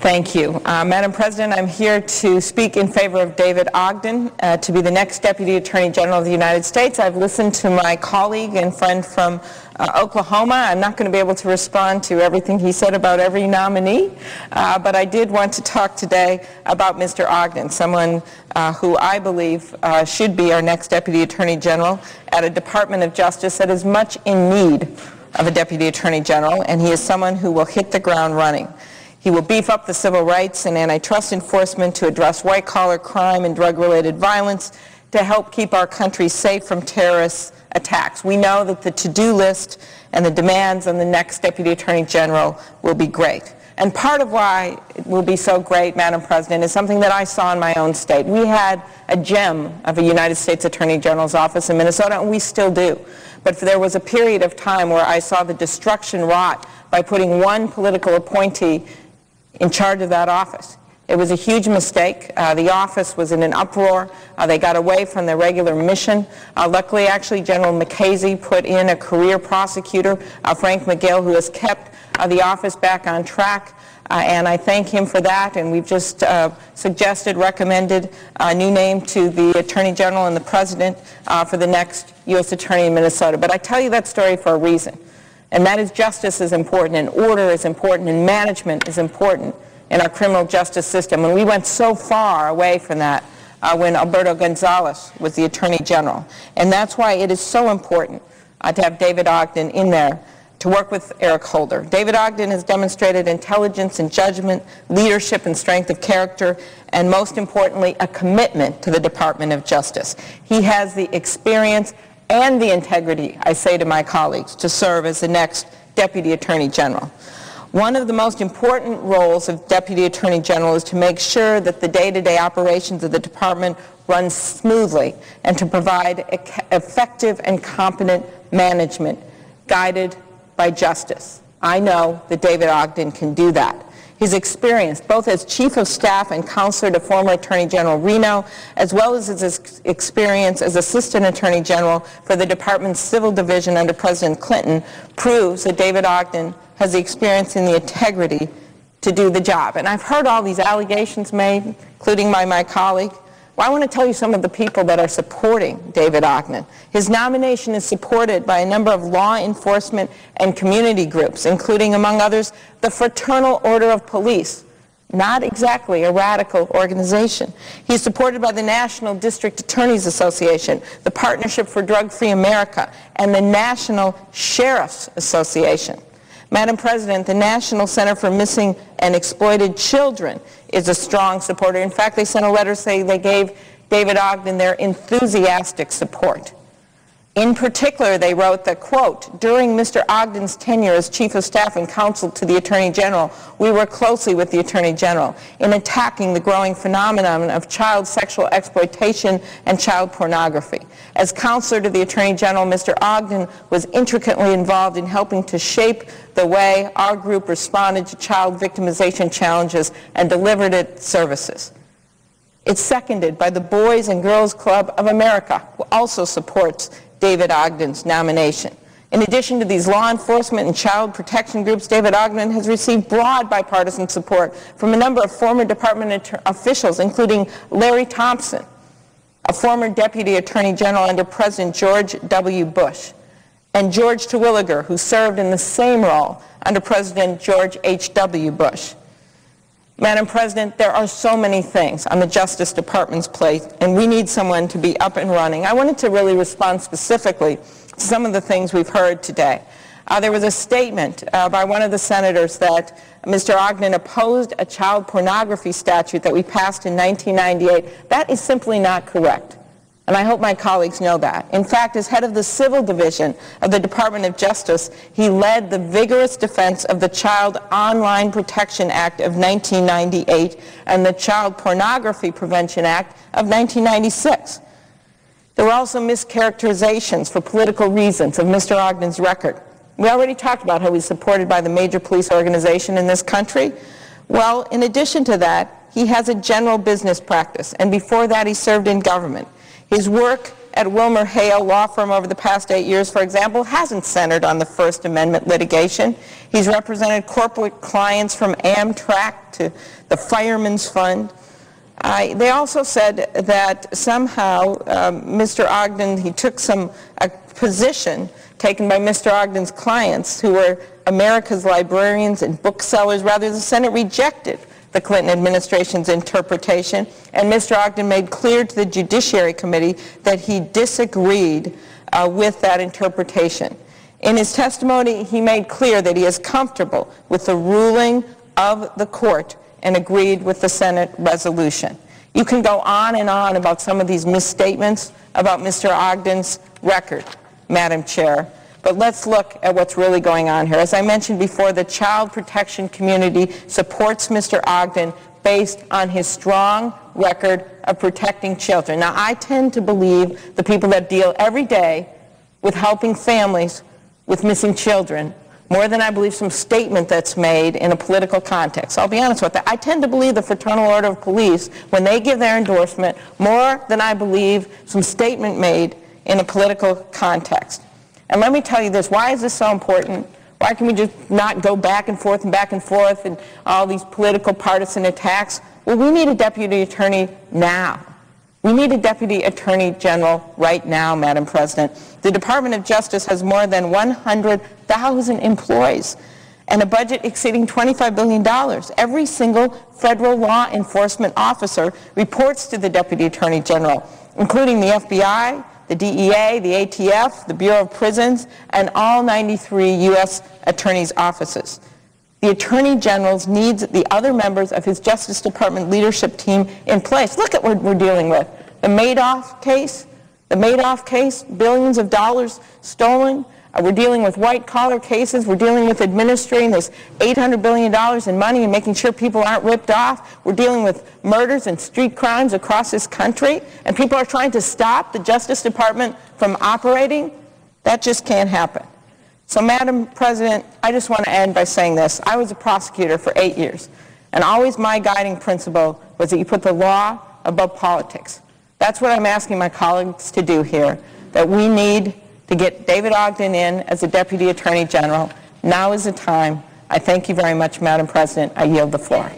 Thank you. Uh, Madam President, I'm here to speak in favor of David Ogden uh, to be the next Deputy Attorney General of the United States. I've listened to my colleague and friend from uh, Oklahoma. I'm not going to be able to respond to everything he said about every nominee, uh, but I did want to talk today about Mr. Ogden, someone uh, who I believe uh, should be our next Deputy Attorney General at a Department of Justice that is much in need of a Deputy Attorney General, and he is someone who will hit the ground running. He will beef up the civil rights and antitrust enforcement to address white-collar crime and drug-related violence to help keep our country safe from terrorist attacks. We know that the to-do list and the demands on the next Deputy Attorney General will be great. And part of why it will be so great, Madam President, is something that I saw in my own state. We had a gem of a United States Attorney General's office in Minnesota, and we still do. But there was a period of time where I saw the destruction wrought by putting one political appointee in charge of that office. It was a huge mistake. Uh, the office was in an uproar. Uh, they got away from their regular mission. Uh, luckily, actually, General Mukasey put in a career prosecutor, uh, Frank Magill, who has kept uh, the office back on track. Uh, and I thank him for that. And we've just suggested, recommended a new name to the Attorney General and the President for the next U.S. Attorney in Minnesota. But I tell you that story for a reason. And that is justice is important, and order is important, and management is important in our criminal justice system. And we went so far away from that uh, when Alberto Gonzales was the Attorney General. And that's why it is so important uh, to have David Ogden in there to work with Eric Holder. David Ogden has demonstrated intelligence and judgment, leadership and strength of character, and most importantly, a commitment to the Department of Justice. He has the experience and the integrity, I say to my colleagues, to serve as the next Deputy Attorney General. One of the most important roles of Deputy Attorney General is to make sure that the day-to-day -day operations of the department run smoothly and to provide effective and competent management guided by justice. I know that David Ogden can do that. His experience, both as Chief of Staff and Counselor to former Attorney General Reno, as well as his experience as Assistant Attorney General for the Department's Civil Division under President Clinton, proves that David Ogden has the experience and the integrity to do the job. And I've heard all these allegations made, including by my colleague. Well, I want to tell you some of the people that are supporting David Ogden. His nomination is supported by a number of law enforcement and community groups, including, among others, the Fraternal Order of Police, not exactly a radical organization. He's supported by the National District Attorneys Association, the Partnership for Drug-Free America, and the National Sheriff's Association. Madam President, the National Center for Missing and Exploited Children is a strong supporter. In fact, they sent a letter saying they gave David Ogden their enthusiastic support. In particular, they wrote that, quote, during Mr. Ogden's tenure as Chief of Staff and Counsel to the Attorney General, we worked closely with the Attorney General in attacking the growing phenomenon of child sexual exploitation and child pornography. As Counselor to the Attorney General, Mr. Ogden was intricately involved in helping to shape the way our group responded to child victimization challenges and delivered its services. It's seconded by the Boys and Girls Club of America, who also supports David Ogden's nomination. In addition to these law enforcement and child protection groups, David Ogden has received broad bipartisan support from a number of former department officials, including Larry Thompson, a former deputy attorney general under President George W. Bush, and George Terwilliger, who served in the same role under President George H.W. Bush. Madam President, there are so many things on the Justice Department's plate, and we need someone to be up and running. I wanted to really respond specifically to some of the things we've heard today. Uh, there was a statement uh, by one of the senators that Mr. Ogden opposed a child pornography statute that we passed in 1998. That is simply not correct and I hope my colleagues know that. In fact, as head of the Civil Division of the Department of Justice, he led the vigorous defense of the Child Online Protection Act of 1998 and the Child Pornography Prevention Act of 1996. There were also mischaracterizations for political reasons of Mr. Ogden's record. We already talked about how he's supported by the major police organization in this country. Well, in addition to that, he has a general business practice, and before that he served in government. His work at Wilmer Hale Law Firm over the past eight years, for example, hasn't centered on the First Amendment litigation. He's represented corporate clients from Amtrak to the Fireman's Fund. They also said that somehow um, Mr. Ogden, he took some a position taken by Mr. Ogden's clients, who were America's librarians and booksellers. Rather, the Senate rejected the Clinton administration's interpretation, and Mr. Ogden made clear to the Judiciary Committee that he disagreed uh, with that interpretation. In his testimony, he made clear that he is comfortable with the ruling of the court and agreed with the Senate resolution. You can go on and on about some of these misstatements about Mr. Ogden's record, Madam Chair, but let's look at what's really going on here. As I mentioned before, the child protection community supports Mr. Ogden based on his strong record of protecting children. Now, I tend to believe the people that deal every day with helping families with missing children more than I believe some statement that's made in a political context. I'll be honest with that. I tend to believe the Fraternal Order of Police when they give their endorsement more than I believe some statement made in a political context. And let me tell you this, why is this so important? Why can we just not go back and forth and back and forth and all these political partisan attacks? Well, we need a deputy attorney now. We need a deputy attorney general right now, Madam President. The Department of Justice has more than 100,000 employees and a budget exceeding $25 billion. Every single federal law enforcement officer reports to the deputy attorney general, including the FBI, the DEA, the ATF, the Bureau of Prisons, and all 93 U.S. attorneys' offices. The Attorney General needs the other members of his Justice Department leadership team in place. Look at what we're dealing with. The Madoff case, the Madoff case, billions of dollars stolen, uh, we're dealing with white-collar cases. We're dealing with administering this $800 billion in money and making sure people aren't ripped off. We're dealing with murders and street crimes across this country. And people are trying to stop the Justice Department from operating. That just can't happen. So, Madam President, I just want to end by saying this. I was a prosecutor for eight years. And always my guiding principle was that you put the law above politics. That's what I'm asking my colleagues to do here, that we need to get David Ogden in as a Deputy Attorney General. Now is the time. I thank you very much, Madam President. I yield the floor.